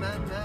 man, man.